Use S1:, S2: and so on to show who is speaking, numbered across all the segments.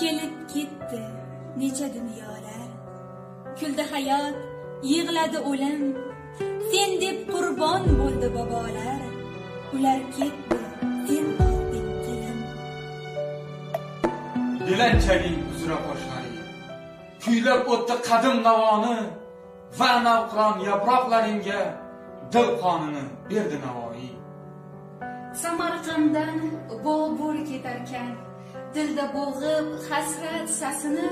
S1: kelib ketdi. Necha dunyolar. Kuldi hayot yig'ladi o'lim. Sen deb qurbon bo'ldi bobolar. Ular ketdi sen qolding kelin
S2: belanchaning uzra qoshlari kuylab o'tdi qadim navoni. Va navqiron yaproqlaringga dil qonini berdi navoiy.
S1: Samarqanddan bobur ketarkan dilda bo'g'ib hasrat sasini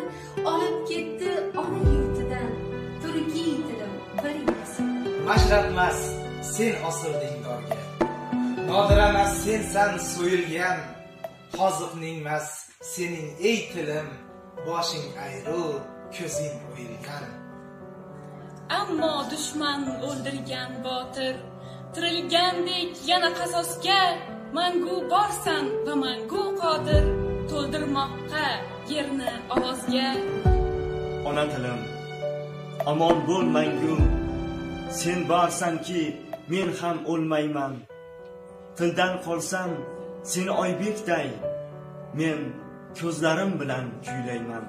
S1: olib ketdi ona yurtidan. Turkiy tilim bir
S3: mashratmas sen osirding dorga nodiramas sensan so'yilgan hoziqningmas sening ey tilim boshing ayru ko'zing o'yilgan.
S4: Ammo dushman o'ldirgan botir tirilgandek yana qasosga mangu borsan va mangu qodir to'ldirmoqqa yerni ovozga.
S5: Ona tilim omon bo'l mangu sen borsanki men ham o'lmayman. Tildan qolsam sen oybekday men ko'zlarim bilan kuylayman.